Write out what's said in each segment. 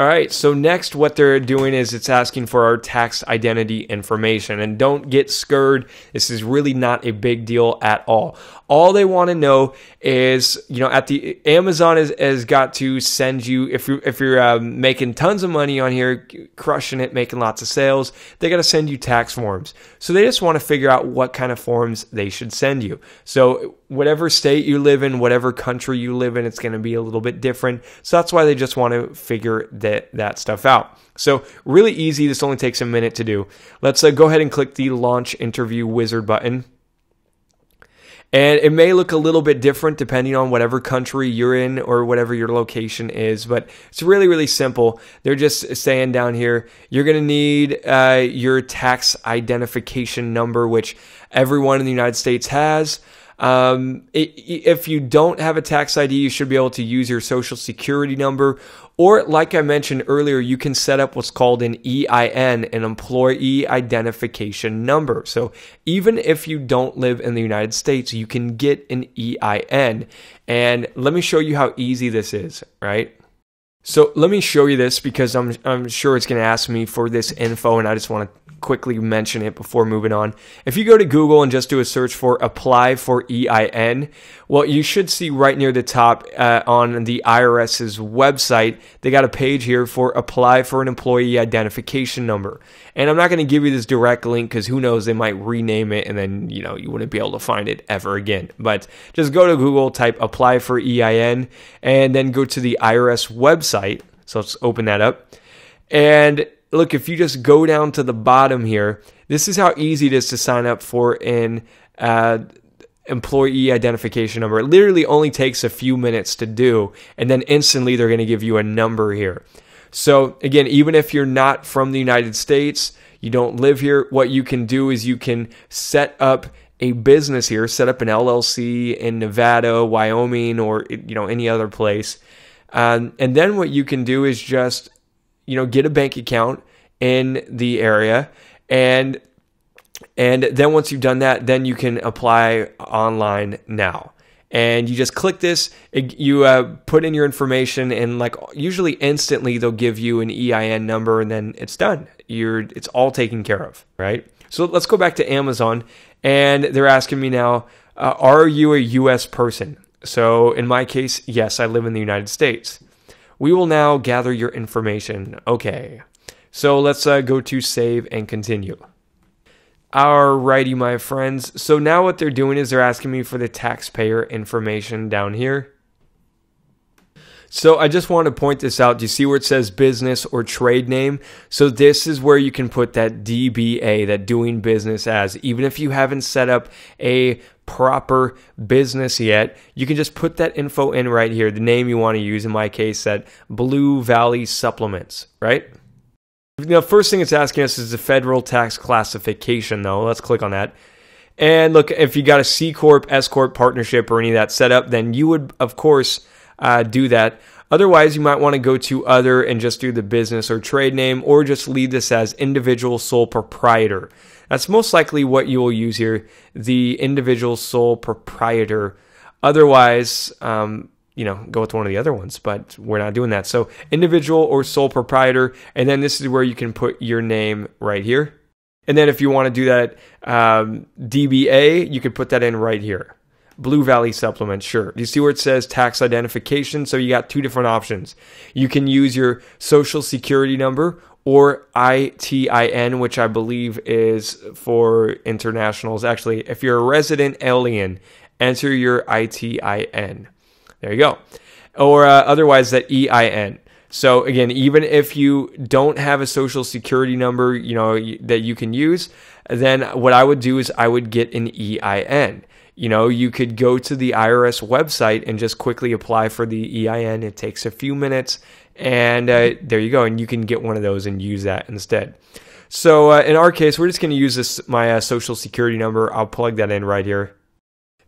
All right, so next, what they're doing is it's asking for our tax identity information. And don't get scared. This is really not a big deal at all. All they want to know is, you know, at the Amazon has, has got to send you if you if you're um, making tons of money on here, crushing it, making lots of sales, they got to send you tax forms. So they just want to figure out what kind of forms they should send you. So whatever state you live in, whatever country you live in, it's going to be a little bit different. So that's why they just want to figure that that stuff out. So really easy. This only takes a minute to do. Let's uh, go ahead and click the launch interview wizard button. And it may look a little bit different depending on whatever country you're in or whatever your location is, but it's really, really simple. They're just saying down here, you're going to need uh, your tax identification number, which everyone in the United States has. Um, it, if you don't have a tax ID, you should be able to use your social security number. Or, like I mentioned earlier, you can set up what's called an EIN, an employee identification number. So, even if you don't live in the United States, you can get an EIN. And let me show you how easy this is, right? So let me show you this because I'm, I'm sure it's going to ask me for this info and I just want to quickly mention it before moving on. If you go to Google and just do a search for apply for EIN, well, you should see right near the top uh, on the IRS's website, they got a page here for apply for an employee identification number. And I'm not going to give you this direct link because who knows, they might rename it and then, you know, you wouldn't be able to find it ever again. But just go to Google, type apply for EIN, and then go to the IRS website. So let's open that up. And look, if you just go down to the bottom here, this is how easy it is to sign up for an uh, employee identification number. It literally only takes a few minutes to do, and then instantly they're going to give you a number here. So, again, even if you're not from the United States, you don't live here, what you can do is you can set up a business here, set up an LLC in Nevada, Wyoming, or you know any other place. Um, and then what you can do is just you know, get a bank account in the area and and then once you've done that, then you can apply online now. And you just click this, you uh, put in your information, and like usually instantly they'll give you an EIN number, and then it's done. You're it's all taken care of, right? So let's go back to Amazon, and they're asking me now, uh, are you a U.S. person? So in my case, yes, I live in the United States. We will now gather your information. Okay. So let's uh, go to save and continue. Alrighty, my friends. So now what they're doing is they're asking me for the taxpayer information down here. So I just want to point this out. Do you see where it says business or trade name? So this is where you can put that DBA, that doing business as. Even if you haven't set up a proper business yet, you can just put that info in right here, the name you want to use, in my case, that Blue Valley Supplements, right? The first thing it's asking us is the federal tax classification, though. Let's click on that. And look, if you got a C Corp, S Corp partnership, or any of that set up, then you would, of course, uh, do that. Otherwise, you might want to go to other and just do the business or trade name, or just leave this as individual sole proprietor. That's most likely what you will use here, the individual sole proprietor. Otherwise, um, you know, go with one of the other ones, but we're not doing that. So individual or sole proprietor, and then this is where you can put your name right here. And then if you want to do that um, DBA, you could put that in right here. Blue Valley Supplement, sure. Do You see where it says tax identification? So you got two different options. You can use your social security number or ITIN, which I believe is for internationals. Actually, if you're a resident alien, enter your ITIN. There you go. Or uh, otherwise, that EIN. So again, even if you don't have a social security number, you know that you can use, then what I would do is I would get an EIN. You know, you could go to the IRS website and just quickly apply for the EIN. It takes a few minutes and uh, there you go. And you can get one of those and use that instead. So uh, in our case, we're just going to use this my uh, social security number. I'll plug that in right here.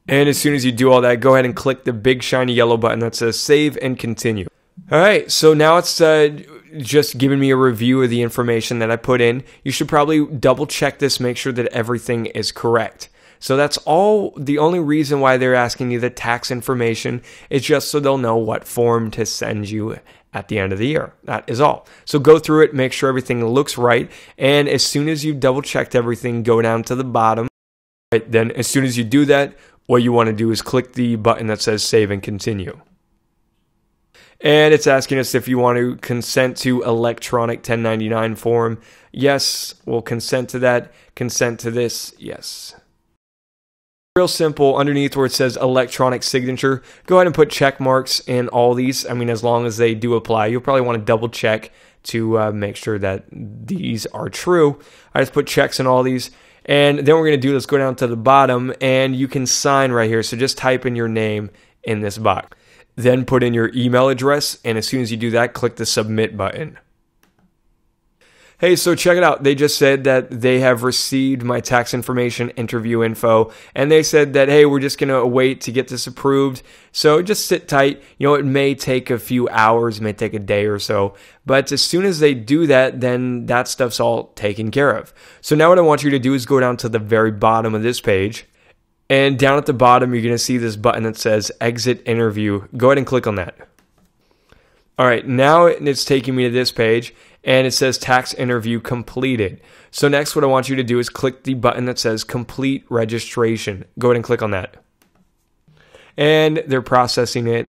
And as soon as you do all that, go ahead and click the big shiny yellow button that says save and continue. All right, so now it's uh, just giving me a review of the information that I put in. You should probably double check this, make sure that everything is correct. So that's all the only reason why they're asking you the tax information is just so they'll know what form to send you at the end of the year. That is all. So go through it, make sure everything looks right, and as soon as you've double checked everything, go down to the bottom. Right, then, as soon as you do that, what you want to do is click the button that says Save and Continue. And it's asking us if you want to consent to electronic 1099 form. Yes, we'll consent to that. Consent to this. Yes. Real simple, underneath where it says electronic signature, go ahead and put check marks in all these. I mean, as long as they do apply, you'll probably want to double check to uh, make sure that these are true. I just put checks in all these. And then we're going to do, let's go down to the bottom and you can sign right here. So just type in your name in this box. Then put in your email address. And as soon as you do that, click the submit button. Hey, so check it out. They just said that they have received my tax information interview info, and they said that, hey, we're just going to wait to get this approved. So just sit tight. You know, it may take a few hours, it may take a day or so, but as soon as they do that, then that stuff's all taken care of. So now what I want you to do is go down to the very bottom of this page. And down at the bottom, you're going to see this button that says exit interview. Go ahead and click on that. All right, now it's taking me to this page and it says tax interview completed. So next what I want you to do is click the button that says complete registration. Go ahead and click on that. And they're processing it.